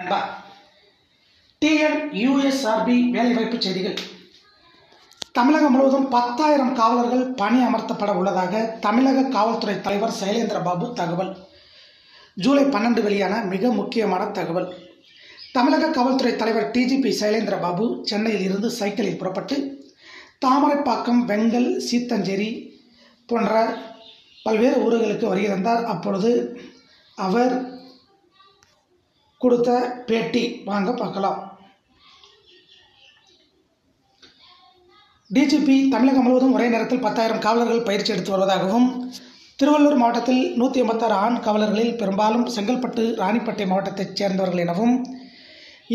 நண்பா TN USRB வேலைவாய்ப்பு செய்திகள். தமிழகம் முழுவதும் பத்தாயிரம் காவலர்கள் பணி அமர்த்தப்பட உள்ளதாக தமிழக காவல்துறை தலைவர் சைலேந்திர பாபு தகவல். ஜூலை பன்னெண்டு வெளியான மிக முக்கியமான தகவல். தமிழக காவல்துறை தலைவர் டிஜிபி சைலேந்திர பாபு சென்னையில் இருந்து சைக்கிளில் புறப்பட்டு தாமரைப்பாக்கம் வெங்கல் சீத்தஞ்சேரி போன்ற பல்வேறு ஊர்களுக்கு வருகிறந்தார் அப்பொழுது அவர் கொடுத்த பேட்டி. வாங்க பார்க்கலாம். டிஜிபி தமிழகம் முழுவதும் ஒரே நேரத்தில் பத்தாயிரம் காவலர்கள் பயிற்சி எடுத்து வருவதாகவும் திருவள்ளூர் மாவட்டத்தில் நூற்றி எண்பத்தாறு ஆண் காவலர்களில் பெரும்பாலும் செங்கல்பட்டு ராணிப்பேட்டை மாவட்டத்தைச் சேர்ந்தவர்கள் எனவும்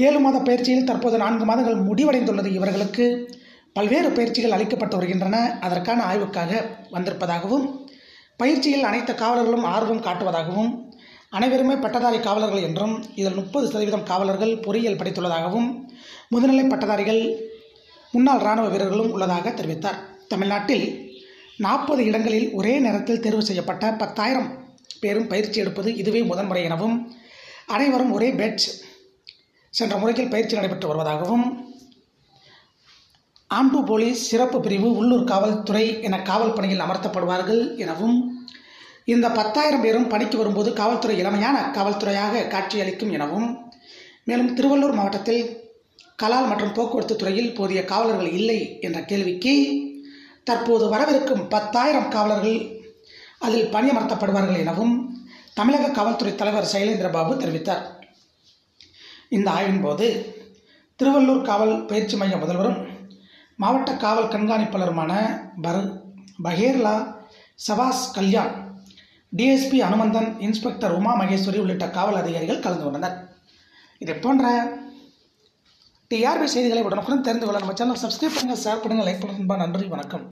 ஏழு மாத பயிற்சியில் தற்போது நான்கு மாதங்கள் முடிவடைந்துள்ளது இவர்களுக்கு பல்வேறு பயிற்சிகள் அளிக்கப்பட்டு வருகின்றன. அதற்கான ஆய்வுக்காக வந்திருப்பதாகவும் பயிற்சியில் அனைத்து காவலர்களும் ஆர்வம் காட்டுவதாகவும் அனைவருமே பட்டதாரி காவலர்கள் என்றும் இதில் முப்பது சதவீதம் காவலர்கள் பொறியியல் படித்துள்ளதாகவும் முதுநிலை பட்டதாரிகள் முன்னாள் இராணுவ வீரர்களும் உள்ளதாக தெரிவித்தார். தமிழ்நாட்டில் நாற்பது இடங்களில் ஒரே நேரத்தில் தேர்வு செய்யப்பட்ட பத்தாயிரம் பேரும் பயிற்சி எடுப்பது இதுவே முதன்முறை எனவும் அனைவரும் ஒரே பேட்ச் சென்ற முறையில் பயிற்சி நடைபெற்று வருவதாகவும் ஆம்பு போலீஸ் சிறப்பு பிரிவு உள்ளூர் காவல்துறை என காவல் பணியில் அமர்த்தப்படுவார்கள் எனவும் இந்த பத்தாயிரம் பேரும் பணிக்கு வரும்போது காவல்துறை இளமையான காவல்துறையாக காட்சியளிக்கும் எனவும் மேலும் திருவள்ளூர் மாவட்டத்தில் கலால் மற்றும் போக்குவரத்து துறையில் போதிய காவலர்கள் இல்லை என்ற கேள்விக்கு தற்போது வரவிருக்கும் பத்தாயிரம் காவலர்கள் அதில் பணியமர்த்தப்படுவார்கள் எனவும் தமிழக காவல்துறை தலைவர் சைலேந்திர பாபு தெரிவித்தார். இந்த ஆய்வின் போது திருவள்ளூர் காவல் பயிற்சி மைய முதல்வரும் மாவட்ட காவல் கண்காணிப்பாளருமான பர் பஹேர்லா சவாஸ் கல்யாண் டிஎஸ்பி அனுமந்தன் இன்ஸ்பெக்டர் உமா மகேஸ்வரி உள்ளிட்ட காவல் அதிகாரிகள் கலந்து கொண்டனர். இதை போன்ற டிஆர்பி செய்திகளை உடனுக்குடன் தெரிந்து கொள்ள நம்ம சேனல் சப்ஸ்கிரைப் பண்ணுங்கள் ஷேர் பண்ணுங்கள் லைக் பண்ணுங்கள் நன்றி வணக்கம்.